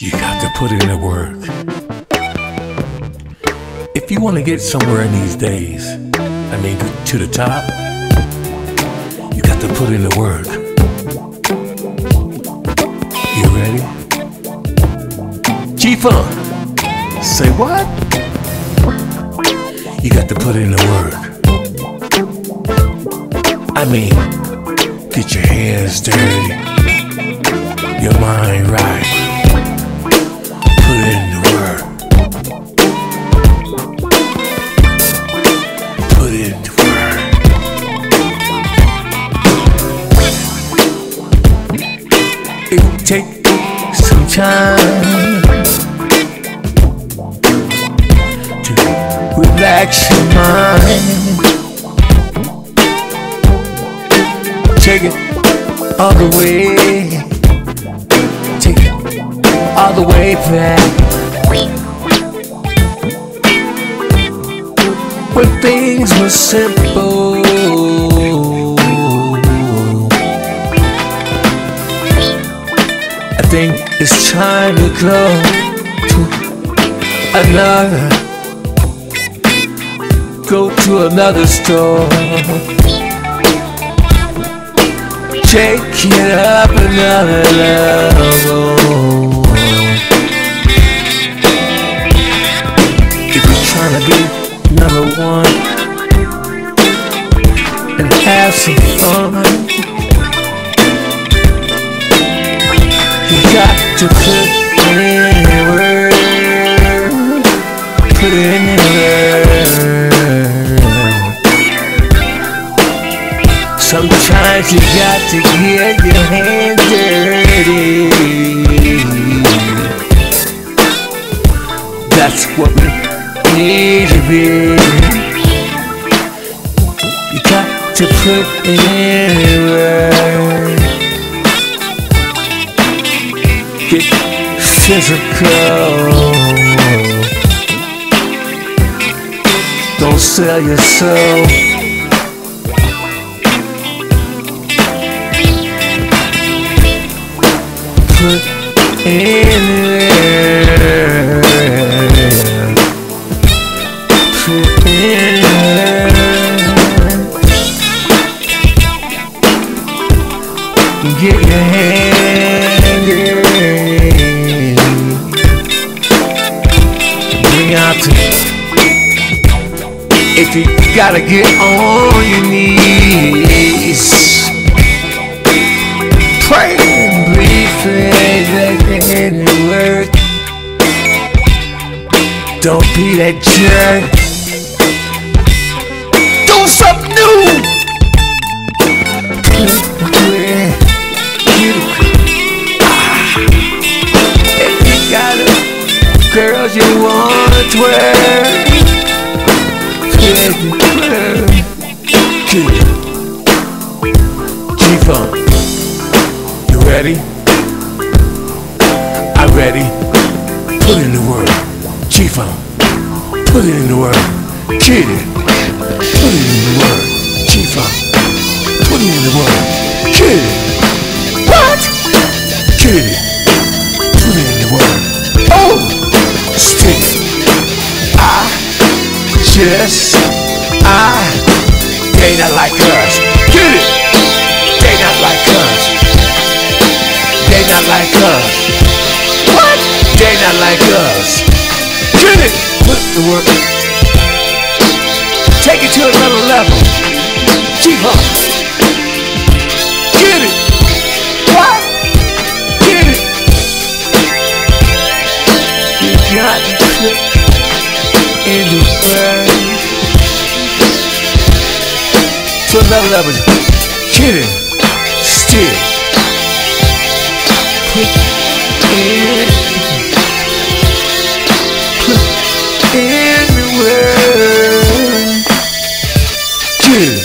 You got to put in the work. If you want to get somewhere in these days, I mean to the top, you got to put in the work. You ready? G-Funk, say what? You got to put in the work. I mean, get your hands dirty, your mind right. It take some time to relax your mind. Take it all the way. Take it all the way back. When things were simple. Think it's time to go to another. Go to another store. Take it up another level. If you're trying to be number one and have some fun, got to put in work. Put in work. Sometimes you got to get your hands dirty. That's what we need to be. You got to put in work. Get physical. Don't sell yourself. put in there. Put in there. Bring if you gotta get on your knees. Pray and believe that it work. Don't be that jerk. Twerk. G-Funk. You ready? I'm ready. Put in the word. G-Funk. Put it in the word. It. Put it in the word. G-Funk. Put it in the word. Get it. What? It. Just, I, ah, they not like us. Get it. They not like us. They not like us. What? They not like us. Get it. Put the work. Take it to another level. G-Funk. Get it. What? Get it. You got to put in the work. To another level. It. Still. Put in. Put in the work. Get it.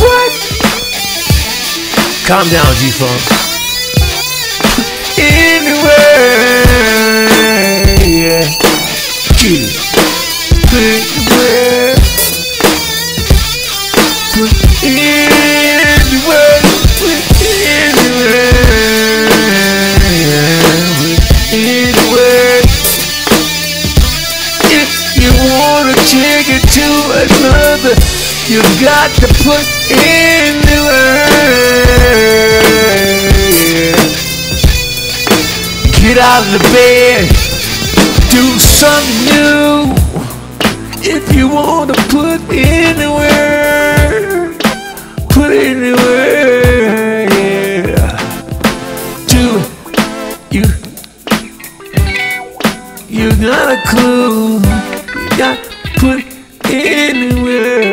What? Calm down, G-Funk. In the world, yeah. Get it. You've got to put in the work. Get out of the bed, do something new. If you want to put in the work, put in the work. Do Do you? You got a clue? You got to put in the work.